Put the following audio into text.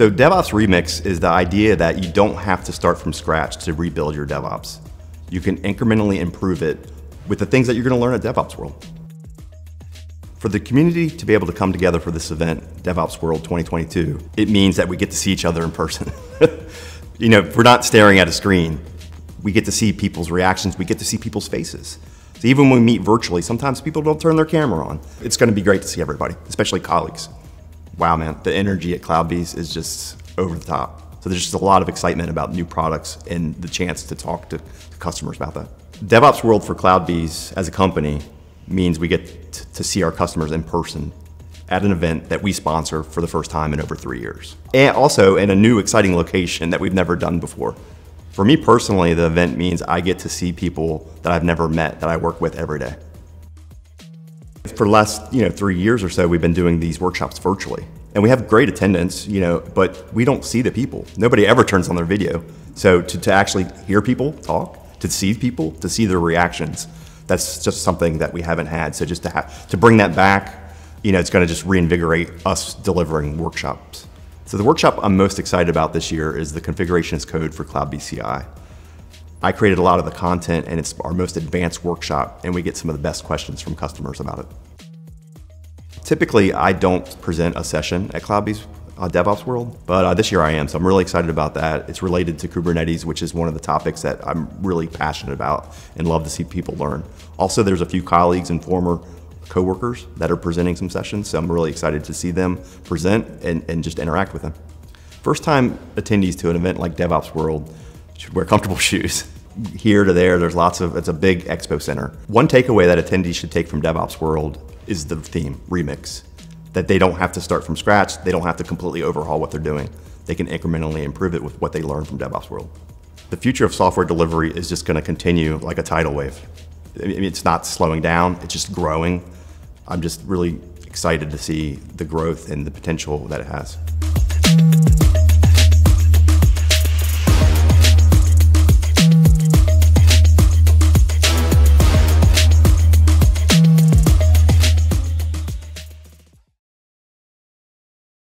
So DevOps Remix is the idea that you don't have to start from scratch to rebuild your DevOps. You can incrementally improve it with the things that you're going to learn at DevOps World. For the community to be able to come together for this event, DevOps World 2022, it means that we get to see each other in person. you know, we're not staring at a screen. We get to see people's reactions, we get to see people's faces. So even when we meet virtually, sometimes people don't turn their camera on. It's going to be great to see everybody, especially colleagues. Wow, man, the energy at CloudBees is just over the top. So there's just a lot of excitement about new products and the chance to talk to customers about that. DevOps World for CloudBees as a company means we get to see our customers in person at an event that we sponsor for the first time in over three years. And also in a new exciting location that we've never done before. For me personally, the event means I get to see people that I've never met that I work with every day. For the last you know, three years or so, we've been doing these workshops virtually. And we have great attendance, you know, but we don't see the people. Nobody ever turns on their video. So to, to actually hear people talk, to see people, to see their reactions, that's just something that we haven't had. So just to have to bring that back, you know, it's going to just reinvigorate us delivering workshops. So the workshop I'm most excited about this year is the configuration as code for CloudBees CI. I created a lot of the content and it's our most advanced workshop and we get some of the best questions from customers about it. Typically, I don't present a session at CloudBees uh, DevOps world, but uh, this year I am, so I'm really excited about that. It's related to Kubernetes, which is one of the topics that I'm really passionate about and love to see people learn. Also, there's a few colleagues and former coworkers that are presenting some sessions, so I'm really excited to see them present and, and just interact with them. First time attendees to an event like DevOps World should wear comfortable shoes. Here to there, there's lots of, it's a big expo center. One takeaway that attendees should take from DevOps World is the theme, Remix that they don't have to start from scratch. They don't have to completely overhaul what they're doing. They can incrementally improve it with what they learn from DevOps World. The future of software delivery is just going to continue like a tidal wave. I mean, It's not slowing down, it's just growing. I'm just really excited to see the growth and the potential that it has.